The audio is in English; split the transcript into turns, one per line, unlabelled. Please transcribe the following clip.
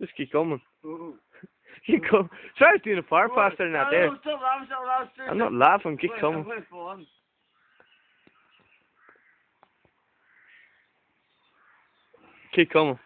Just keep
going.
Keep going. Try doing a fire faster than that. not there.
No, stop laughing, stop laughing,
I'm not laughing. Keep
going.
Keep going.